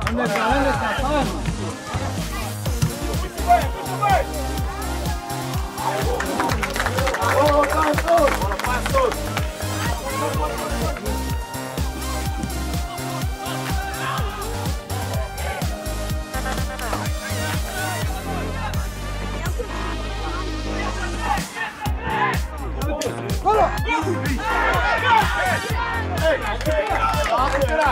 안됐다 안됐다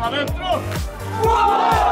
하나 들어.